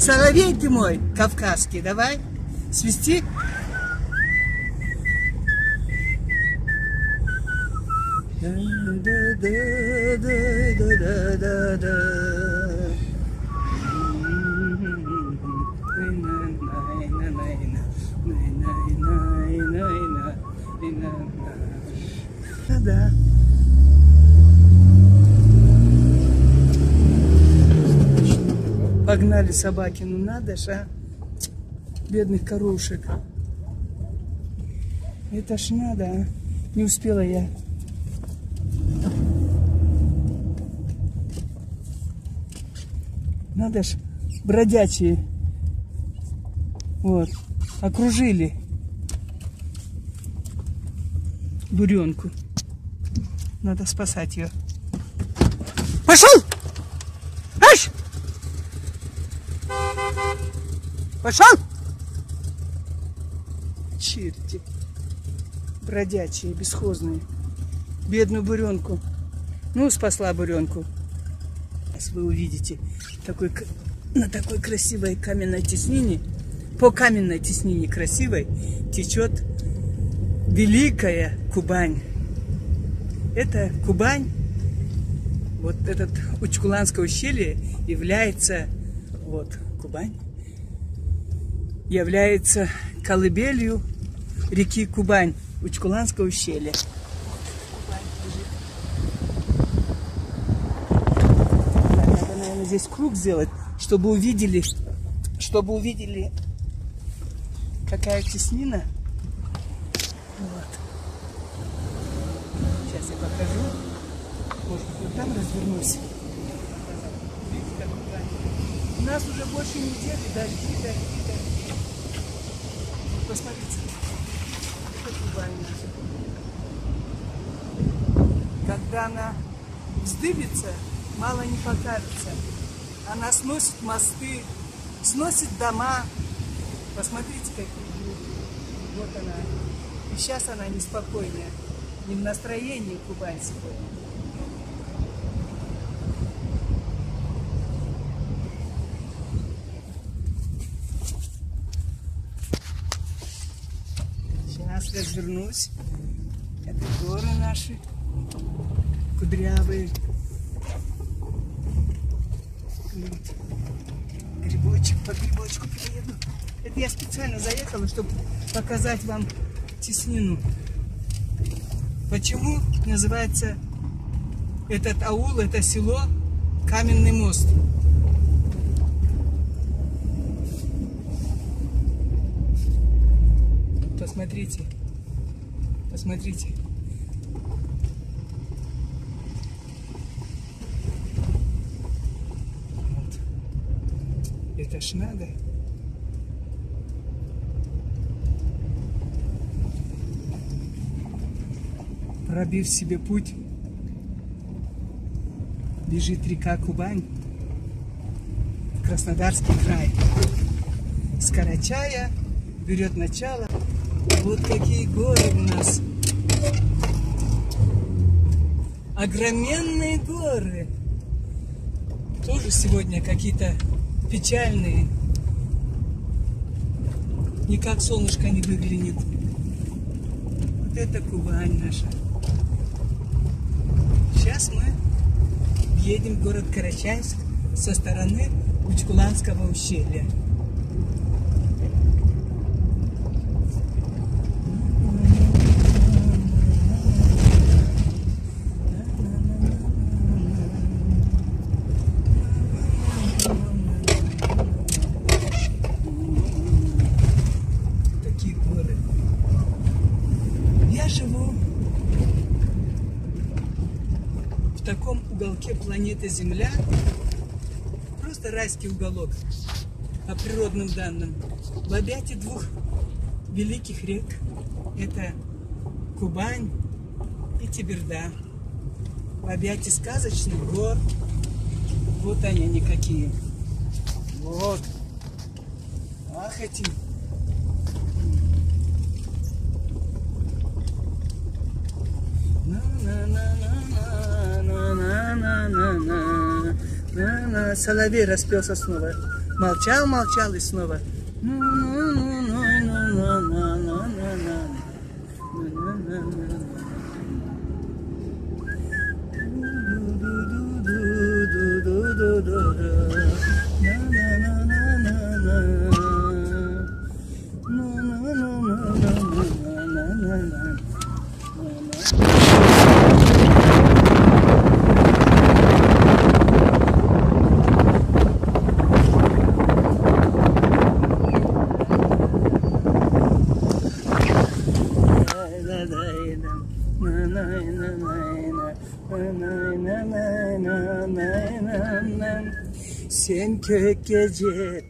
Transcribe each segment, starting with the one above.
Соловей ты мой, кавказский, давай, свисти. Да. Погнали собаки, ну надо ж, а? Бедных коровушек. Это ж надо, а? Не успела я. Надо ж, бродячие. Вот, окружили буренку. Надо спасать ее. Пошел! Пошел! Черти. Бродячие, бесхозные. Бедную буренку. Ну, спасла буренку. Сейчас вы увидите такой, на такой красивой каменной теснине, по каменной теснине красивой, течет великая Кубань. Это Кубань, вот этот Учкуланское ущелье является, вот Кубань, является колыбелью реки Кубань, Учкуланского ущелья. Надо, наверное, здесь круг сделать, чтобы увидели, чтобы увидели, какая теснина. Вот. Сейчас я покажу. Может вот там развернусь. У нас уже больше недели дожди, дожди, дожди. Посмотрите. Когда она вздыбится, мало не покажется. Она сносит мосты, сносит дома. Посмотрите, какие люди. Вот она. И сейчас она неспокойная. Не в настроении Кубань сегодня. Развернусь. Это горы наши, кудрявые. Грибочек по грибочку приеду. Это я специально заехала, чтобы показать вам теснину. Почему называется этот аул, это село Каменный мост? Посмотрите. Посмотрите. Вот. Это ж надо. Пробив себе путь, бежит река Кубань в Краснодарский край. Скорочая берет начало. Вот какие горы у нас. Огроменные горы. Тоже сегодня какие-то печальные. Никак солнышко не выглянет. Вот это Кубань наша. Сейчас мы едем в город Карачаевск со стороны Учкуланского ущелья. Такие горы. Я живу в таком уголке планеты Земля, просто райский уголок по природным данным, в объятии двух великих рек. Это Кубань и Тиберда. В объятии сказочных гор. Вот они они какие. Вот. Ах, эти На-на-на-на-на-на-на-на. Соловей распелся снова. Молчал, молчал и снова. Sen kök gece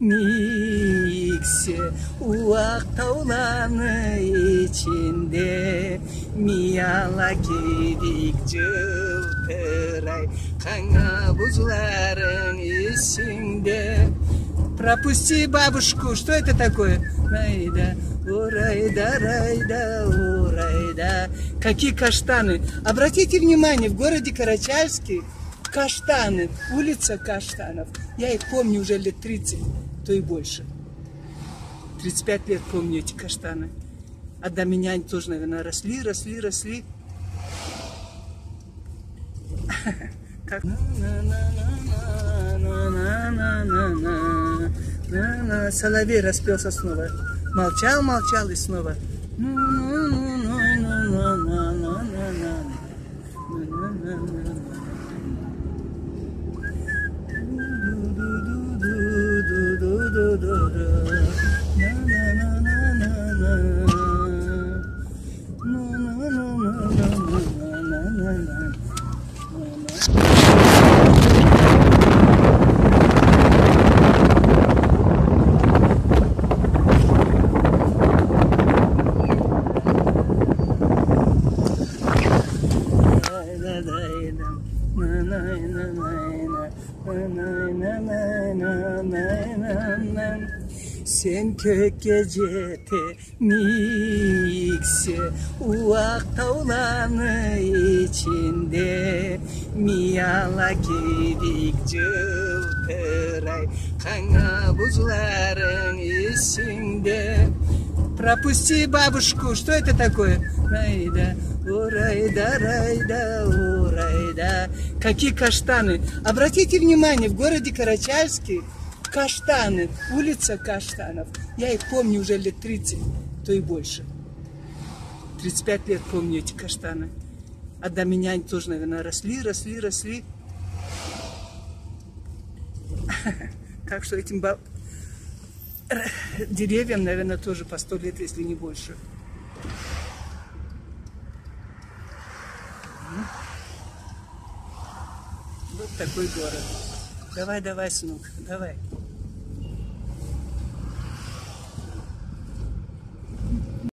temikse Uvak tavlanı içinde Miyala gidik cıltıray Kana buzların içinde Пропусти бабушку, что это такое? Райда, урайда, райда, урайда. Какие каштаны. Обратите внимание, в городе Карачальске каштаны, улица Каштанов. Я их помню уже лет 30, то и больше. 35 лет помню эти каштаны. А до меня они тоже, наверное, росли, росли, росли. Как? Соловей распелся снова. Молчал, молчал и снова. Kök gece temikse Uvak tavlanı içinde Miyala gidik cıltıray Kana buzların içinde Пропусти бабушку, что это такое? Райда, урайда, райда, урайда. Какие каштаны. Обратите внимание, в городе Карачальске каштаны, улица Каштанов. Я их помню уже лет 30, то и больше. 35 лет помню эти каштаны. А до меня они тоже, наверное, росли, росли, росли. Так что этим деревьям, наверное, тоже по сто лет, если не больше. Вот такой город. Давай, давай, сынок, давай.